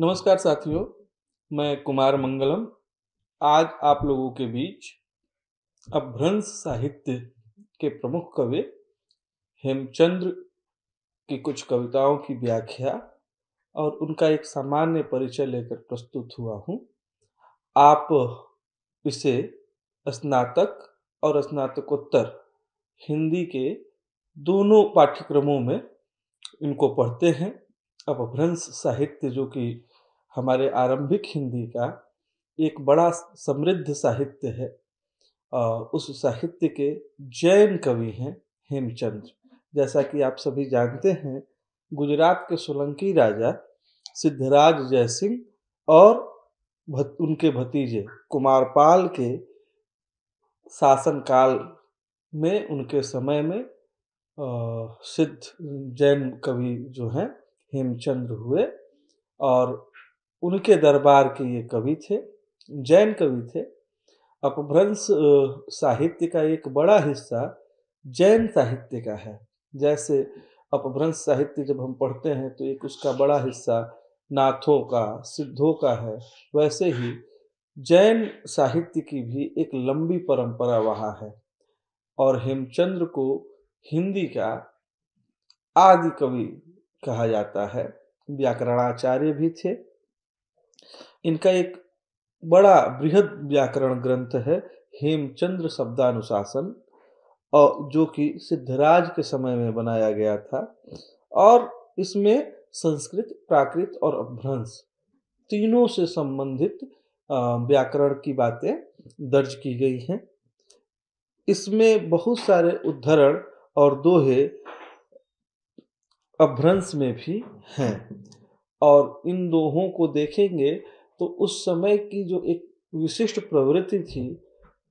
नमस्कार साथियों, मैं कुमार मंगलम। आज आप लोगों के बीच अभ्रंश साहित्य के प्रमुख कवि हेमचंद्र की कुछ कविताओं की व्याख्या और उनका एक सामान्य परिचय लेकर प्रस्तुत हुआ हूँ। आप इसे स्नातक और स्नातकोत्तर हिंदी के दोनों पाठ्यक्रमों में इनको पढ़ते हैं। अपभ्रंश साहित्य जो कि हमारे आरंभिक हिंदी का एक बड़ा समृद्ध साहित्य है उस साहित्य के जैन कवि हैं हेमचंद्र। जैसा कि आप सभी जानते हैं गुजरात के सोलंकी राजा सिद्धराज जयसिंह और भत, उनके भतीजे कुमारपाल के शासनकाल में उनके समय में सिद्ध जैन कवि जो हैं हेमचंद्र हुए और उनके दरबार के ये कवि थे, जैन कवि थे। अपभ्रंश साहित्य का एक बड़ा हिस्सा जैन साहित्य का है। जैसे अपभ्रंश साहित्य जब हम पढ़ते हैं तो एक उसका बड़ा हिस्सा नाथों का, सिद्धों का है। वैसे ही जैन साहित्य की भी एक लंबी परंपरा वहाँ है और हेमचंद्र को हिंदी का आदि कवि कहा जाता है। व्याकरणाचार्य भी थे। इनका एक बड़ा बृहद व्याकरण ग्रंथ है, हेमचंद्र शब्दानुशासन और जो कि सिद्धराज के समय में बनाया गया था, और इसमें संस्कृत, प्राकृत और अभ्रंश तीनों से संबंधित व्याकरण की बातें दर्ज की गई हैं। इसमें बहुत सारे उद्धरण और दोहे अभ्रंश में भी हैं। और इन दोहों को देखेंगे तो उस समय की जो एक विशिष्ट प्रवृत्ति थी,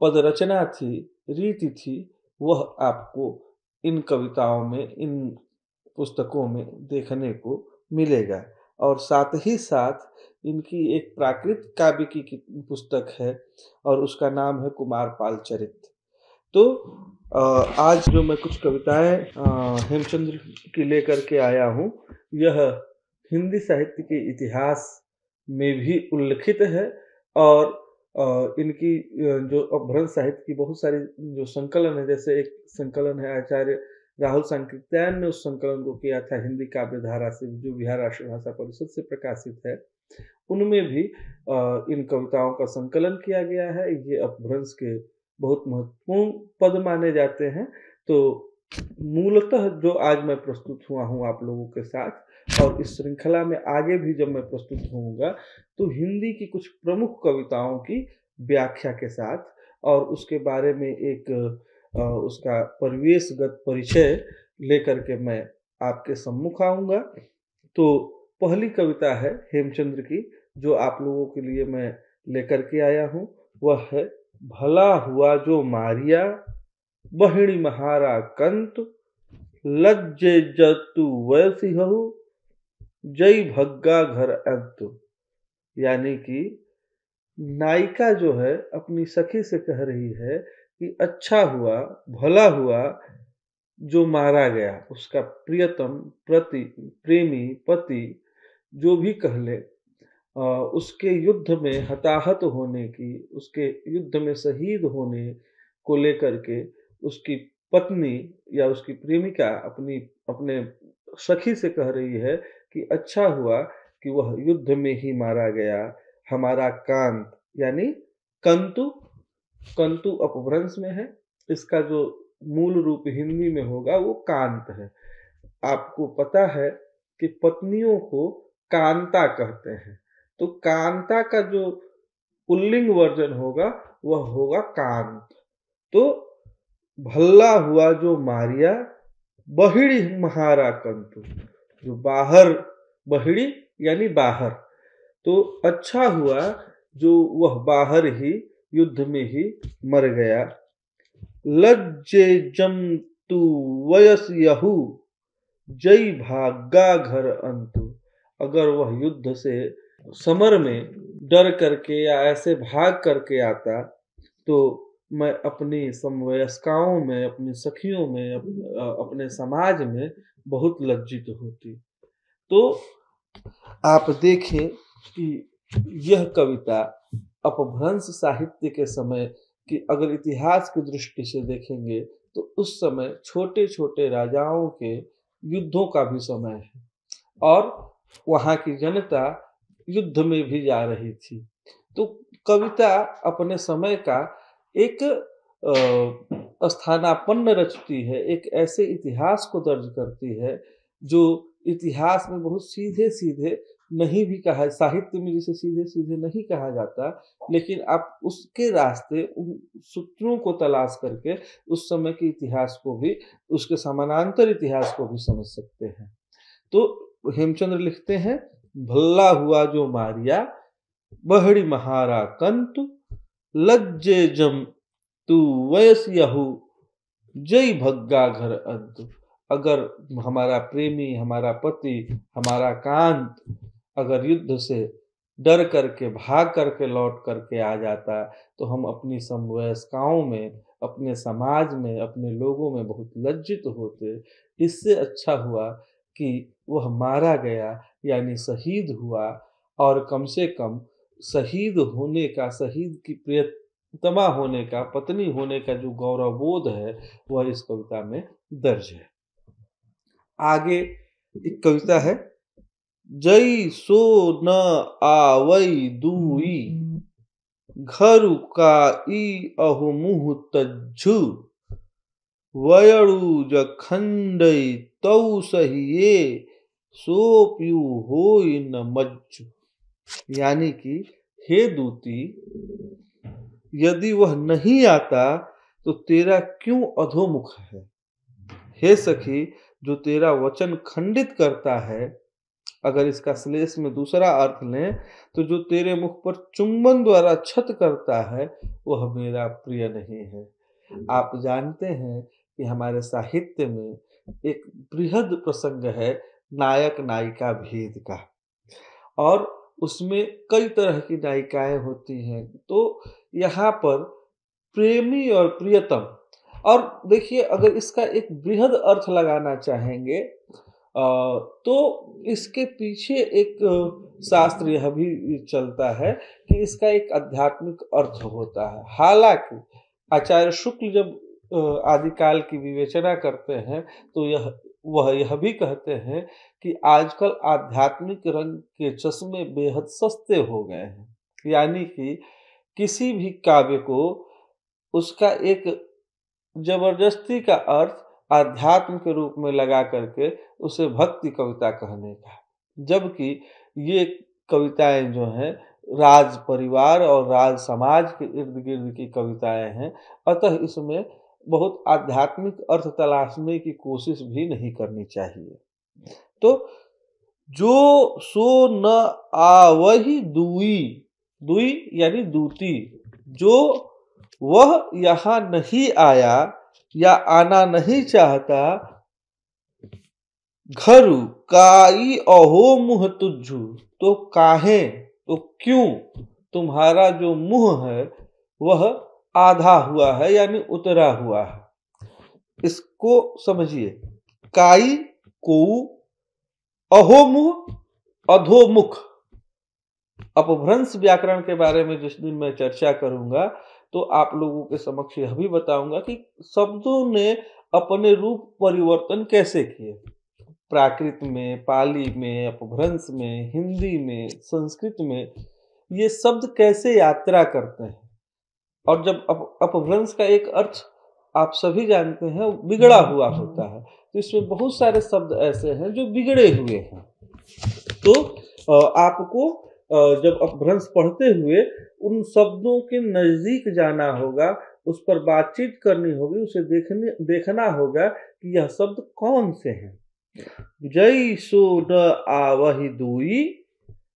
पदरचना थी, रीति थी, वह आपको इन कविताओं में, इन पुस्तकों में देखने को मिलेगा। और साथ ही साथ इनकी एक प्राकृत काव्य की पुस्तक है और उसका नाम है कुमार पाल चरित्र। तो आज जो मैं कुछ कविताएँ हेमचंद्र की लेकर के आया हूँ, यह हिंदी साहित्य के इतिहास में भी उल्लिखित है और इनकी जो अपभ्रंश साहित्य की बहुत सारी जो संकलन है, जैसे एक संकलन है आचार्य राहुल संकीर्त्यायन ने उस संकलन को किया था हिंदी काव्य धारा से, जो बिहार राष्ट्र भाषा परिषद से प्रकाशित है। उनमें भी इन कविताओं का संकलन किया गया है। ये अपभ्रंश के बहुत महत्वपूर्ण पद माने जाते हैं। तो मूलतः जो आज मैं प्रस्तुत हुआ हूँ आप लोगों के साथ, और इस श्रृंखला में आगे भी जब मैं प्रस्तुत होऊँगा तो हिंदी की कुछ प्रमुख कविताओं की व्याख्या के साथ, और उसके बारे में एक उसका परिवेशगत परिचय लेकर के मैं आपके सम्मुख आऊँगा। तो पहली कविता है हेमचंद्र की, जो आप लोगों के लिए मैं लेकर के आया हूँ। वह है भला हुआ जो मारिया, बहिणी महारा कंत, लज्जे जतु वैसी हूँ जय भग्गा घर अंत। यानी कि नायिका जो है, अपनी सखी से कह रही है कि अच्छा हुआ, भला हुआ जो मारा गया, उसका प्रियतम, प्रति, प्रेमी, पति, जो भी कह ले उसके युद्ध में हताहत होने की, उसके युद्ध में शहीद होने को लेकर के उसकी पत्नी या उसकी प्रेमिका अपनी, अपने सखी से कह रही है कि अच्छा हुआ कि वह युद्ध में ही मारा गया। हमारा कांत, यानी कंतु कंतु अपभ्रंश में है। इसका जो मूल रूप हिंदी में होगा वो कांत है। आपको पता है कि पत्नियों को कांता कहते हैं। तो कांता का जो पुल्लिंग वर्जन होगा, वह होगा कांत। तो भल्ला हुआ जो मारिया, बहिड़ी महारा कंतु, जो बाहर, बहड़ी यानी बाहर। तो अच्छा हुआ जो वह बाहर ही, युद्ध में ही मर गया। लज्जे जम तू वयस यहू, जय भागा घर अंतु। अगर वह युद्ध से समर में डर करके या ऐसे भाग करके आता तो मैं अपनी समवयस्काओं में, अपनी सखियों में अपने समाज में बहुत लज्जित होती। तो आप देखें कि यह कविता अपभ्रंश साहित्य के समय की अगर इतिहास की दृष्टि से देखेंगे तो उस समय छोटे छोटे राजाओं के युद्धों का भी समय है। और वहाँ की जनता युद्ध में भी जा रही थी। तो कविता अपने समय का एक स्थानापन्न रचती है, एक ऐसे इतिहास को दर्ज करती है, जो इतिहास में बहुत सीधे सीधे नहीं भी कहा, साहित्य में जिसे सीधे सीधे नहीं कहा जाता, लेकिन आप उसके रास्ते, उन सूत्रों को तलाश करके उस समय के इतिहास को भी, उसके समानांतर इतिहास को भी समझ सकते हैं। तो हेमचंद्र लिखते हैं भल्ला हुआ जो मारिया, बहड़ी महारा कंत, लज्जे जम तू वयस यहू, जय भग्गा घर अंत। अगर हमारा प्रेमी, हमारा पति, हमारा कांत अगर युद्ध से डर करके, भाग करके, लौट करके आ जाता तो हम अपनी समवयस्काओं में, अपने समाज में, अपने लोगों में बहुत लज्जित होते। इससे अच्छा हुआ कि वह मारा गया यानी शहीद हुआ और कम से कम शहीद होने का, शहीद की प्रियतमा होने का, पत्नी होने का जो गौरवबोध है, वह इस कविता में दर्ज है। आगे एक कविता है, जई सो न आवई दुई, घर का ई अहु मुह तज्जु वयड़ू जखंडई तौ सहिए सो प्यू हो न मज्जु। यानी कि, हे दूती, यदि वह नहीं आता तो तेरा क्यों अधोमुख है? हे सखी, जो तेरा वचन खंडित करता है, अगर इसका श्लेष में दूसरा अर्थ लें तो जो तेरे मुख पर चुंबन द्वारा छत करता है, वह मेरा प्रिय नहीं है। आप जानते हैं कि हमारे साहित्य में एक बृहद प्रसंग है नायक नायिका भेद का। और उसमें कई तरह की नायिकाएँ होती हैं। तो यहाँ पर प्रेमी और प्रियतम। और देखिए, अगर इसका एक बृहद अर्थ लगाना चाहेंगे तो इसके पीछे एक शास्त्र यह भी चलता है कि इसका एक आध्यात्मिक अर्थ होता है। हालाँकि आचार्य शुक्ल जब आदिकाल की विवेचना करते हैं तो यह वह यह भी कहते हैं कि आजकल आध्यात्मिक रंग के चश्मे बेहद सस्ते हो गए हैं। यानी कि किसी भी काव्य को उसका एक ज़बरदस्ती का अर्थ आध्यात्म के रूप में लगा करके उसे भक्ति कविता कहने का। जबकि ये कविताएँ जो हैं, राज परिवार और राज समाज के इर्द गिर्द की कविताएँ हैं, अतः इसमें बहुत आध्यात्मिक अर्थ तलाशने की कोशिश भी नहीं करनी चाहिए। तो जो सो न आ वही दुई दुई यानी दूती जो वह यहाँ नहीं आया या आना नहीं चाहता घर काई अहो मुह तुझू तो काहे तो क्यों तुम्हारा जो मुँह है वह आधा हुआ है, यानी उतरा हुआ है। इसको समझिए। काई, को अहोमुह अधोमुख अपभ्रंश व्याकरण के बारे में जिस दिन मैं चर्चा करूँगा तो आप लोगों के समक्ष यह भी बताऊँगा कि शब्दों ने अपने रूप परिवर्तन कैसे किए? प्राकृत में, पाली में, अपभ्रंश में, हिंदी में, संस्कृत में ये शब्द कैसे यात्रा करते हैं? और जब अप, अपभ्रंश का एक अर्थ आप सभी जानते हैं बिगड़ा हुआ होता है। तो इसमें बहुत सारे शब्द ऐसे हैं जो बिगड़े हुए हैं। तो आपको जब अपभ्रंश पढ़ते हुए उन शब्दों के नज़दीक जाना होगा उस पर बातचीत करनी होगी उसे देखने देखना होगा कि यह शब्द कौन से हैं। जय सो न आवही दुई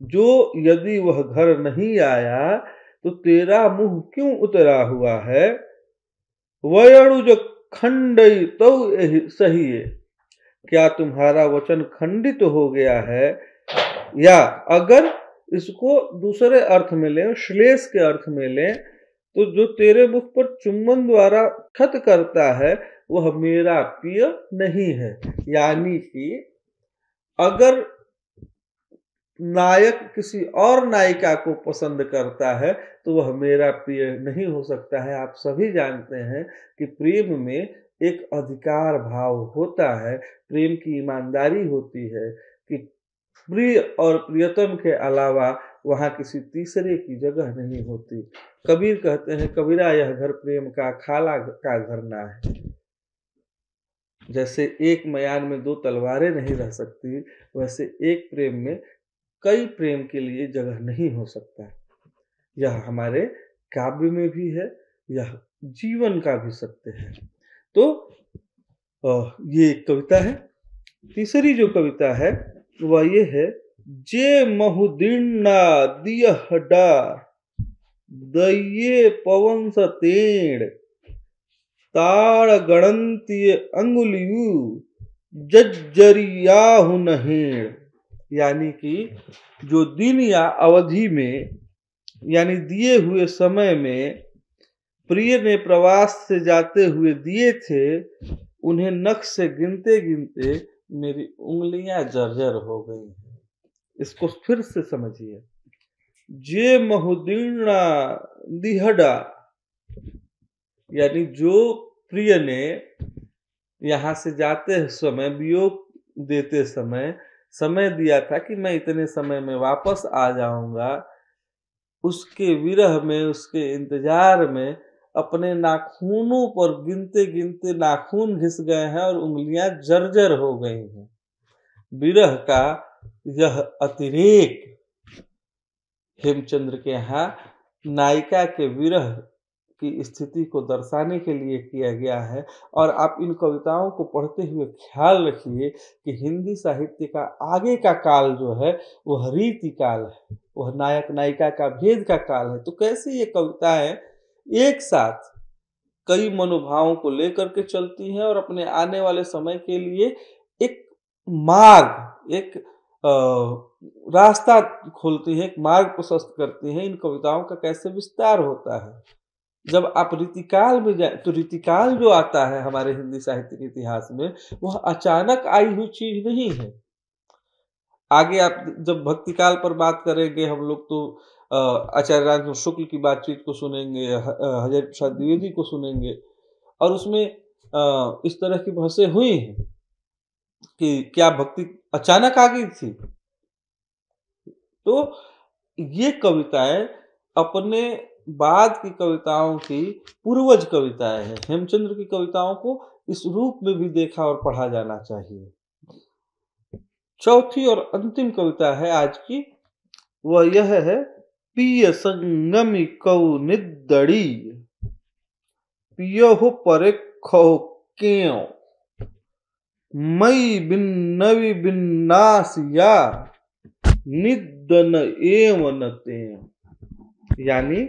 जो यदि वह घर नहीं आया तो तेरा मुँह क्यों उतरा हुआ है? वयणु जो खंड तो सही है। क्या तुम्हारा वचन खंडित हो गया है? या अगर इसको दूसरे अर्थ में लें, श्लेष के अर्थ में लें तो जो तेरे मुख पर चुम्बन द्वारा खत करता है, वह मेरा प्रिय नहीं है। यानी कि अगर नायक किसी और नायिका को पसंद करता है तो वह मेरा प्रिय नहीं हो सकता है। आप सभी जानते हैं कि प्रेम में एक अधिकार भाव होता है, प्रेम की ईमानदारी होती है कि प्रिय और प्रियतम के अलावा वहाँ किसी तीसरे की जगह नहीं होती। कबीर कहते हैं, कबीरा, यह घर प्रेम का खाला का घर ना है। जैसे एक मयान में दो तलवारें नहीं रह सकती, वैसे एक प्रेम में कई प्रेम के लिए जगह नहीं हो सकता यह हमारे काव्य में भी है, यह जीवन का भी सत्य है। तो ये एक कविता है। तीसरी जो कविता है, वह ये है, जे महुदीर्णा दिय दये पवन सतेण ताड़ गणंतीय अंगुलियु, जज्जरियाहु नहेण। यानी कि जो दिन या अवधि में, यानी दिए हुए समय में प्रिय ने प्रवास से जाते हुए दिए थे, उन्हें नख से गिनते गिनते मेरी उंगलियाँ जर्जर हो गई इसको फिर से समझिए। जे महुदीर्णा दिहडा, यानी जो प्रिय ने यहाँ से जाते समय, वियोग देते समय समय दिया था कि मैं इतने समय में वापस आ जाऊँगा। उसके विरह में, उसके इंतज़ार में अपने नाखूनों पर गिनते गिनते नाखून घिस गए हैं और उंगलियाँ जर्जर हो गई हैं। विरह का यह अतिरेक हेमचंद्र के यहाँ नायिका के विरह की स्थिति को दर्शाने के लिए किया गया है। और आप इन कविताओं को पढ़ते हुए ख्याल रखिए कि हिंदी साहित्य का आगे का काल जो है, वह रीति काल है, वह नायक नायिका का भेद का काल है। तो कैसे ये कविताएँ एक साथ कई मनोभावों को लेकर के चलती हैं और अपने आने वाले समय के लिए एक मार्ग, एक रास्ता खोलती हैं, एक मार्ग प्रशस्त करती हैं, इन कविताओं का कैसे विस्तार होता है? जब आप रीतिकाल में जाए तो रीतिकाल जो आता है हमारे हिंदी साहित्य के इतिहास में, वह अचानक आई हुई चीज़ नहीं है। आगे आप जब भक्तिकाल पर बात करेंगे, हम लोग तो आचार्य राज शुक्ल की बातचीत को सुनेंगे हजर प्रसाद द्विवेदी को सुनेंगे, और उसमें इस तरह की बहसें हुई हैं कि क्या भक्ति अचानक आ गई थी? तो ये कविताएँ अपने बाद की कविताओं की पूर्वज कविताएँ हैं। हेमचंद्र की कविताओं को इस रूप में भी देखा और पढ़ा जाना चाहिए। चौथी और अंतिम कविता है आज की। वह यह है, पिय संगमी कौ निदड़ी पियो पर क्यों मई बिन्नवि बिन्नासिया निदन एवं यानी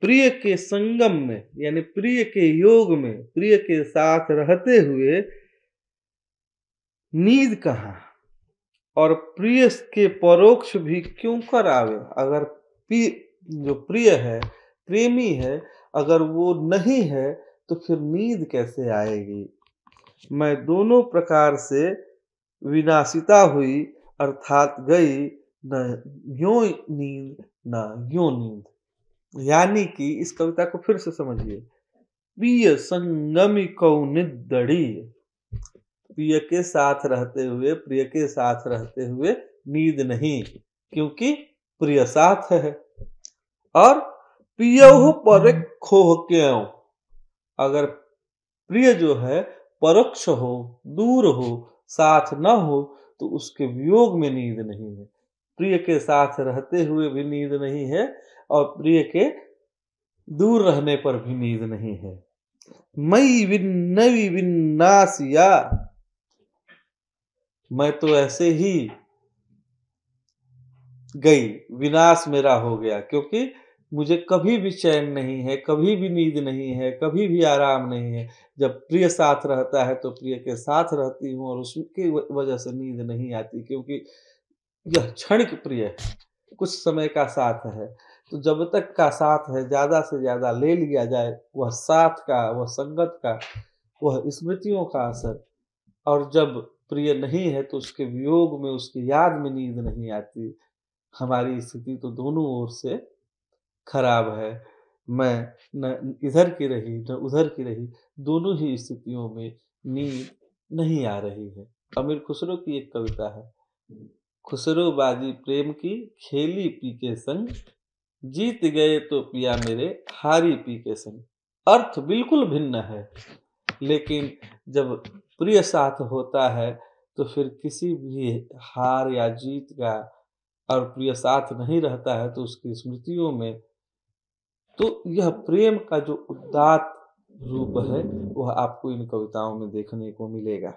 प्रिय के संगम में, यानी प्रिय के योग में, प्रिय के साथ रहते हुए नींद कहा? और प्रिय के परोक्ष भी क्यों कर आवे अगर प्रिय जो प्रिय है, प्रेमी है, अगर वो नहीं है तो फिर नींद कैसे आएगी? मैं दोनों प्रकार से विनाशिता हुई, अर्थात गई, न, यो नींद न, यो नींद। यानी कि इस कविता को फिर से समझिए। प्रिय संगमी कौनिदड़ी प्रिय के साथ रहते हुए, प्रिय के साथ रहते हुए नींद नहीं, क्योंकि प्रिय साथ है। और प्रिय पर खोह क्यों? अगर प्रिय जो है, परोक्ष हो, दूर हो, साथ न हो तो उसके वियोग में नींद नहीं है। प्रिय के साथ रहते हुए भी नींद नहीं है और प्रिय के दूर रहने पर भी नींद नहीं है। मई विन्नवी विन्नासिया मैं तो ऐसे ही गई, विनाश मेरा हो गया, क्योंकि मुझे कभी भी चैन नहीं है, कभी भी नींद नहीं है, कभी भी आराम नहीं है। जब प्रिय साथ रहता है तो प्रिय के साथ रहती हूँ और उसकी वजह से नींद नहीं आती, क्योंकि यह क्षणिक प्रिय है। कुछ समय का साथ है। तो जब तक का साथ है, ज़्यादा से ज़्यादा ले लिया जाए, वह साथ का, वह संगत का, वह स्मृतियों का असर। और जब प्रिय नहीं है तो उसके वियोग में उसकी याद में नींद नहीं आती। हमारी स्थिति तो दोनों ओर से खराब है। मैं न इधर की रही, न उधर की रही, दोनों ही स्थितियों में नींद नहीं आ रही है। अमीर खुसरो की एक कविता है। खुसरो बाजी प्रेम की खेली पी के संग। जीत गए तो पिया मेरे हारी पी के संग। अर्थ बिल्कुल भिन्न है, लेकिन जब प्रिय साथ होता है तो फिर किसी भी हार या जीत का और प्रिय साथ नहीं रहता है तो उसकी स्मृतियों में तो यह प्रेम का जो उदात रूप है, वह आपको इन कविताओं में देखने को मिलेगा।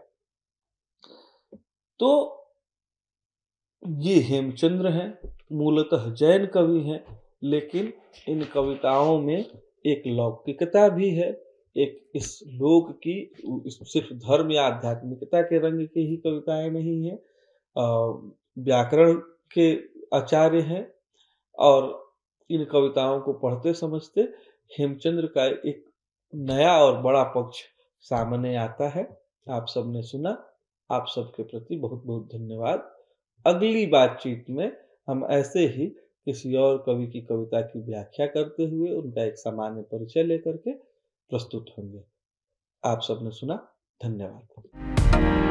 तो ये हेमचंद्र हैं, मूलतः जैन कवि हैं, लेकिन इन कविताओं में एक लौकिकता भी है, एक इस लोक की सिर्फ़ धर्म या आध्यात्मिकता के रंग की ही कविताएँ नहीं है व्याकरण के आचार्य हैं, और इन कविताओं को पढ़ते समझते हेमचंद्र का एक नया और बड़ा पक्ष सामने आता है। आप सबने सुना, आप सबके प्रति बहुत बहुत धन्यवाद। अगली बातचीत में हम ऐसे ही किसी और कवि की कविता की व्याख्या करते हुए उनका एक सामान्य परिचय लेकर के प्रस्तुत होंगे। आप सबने सुना, धन्यवाद।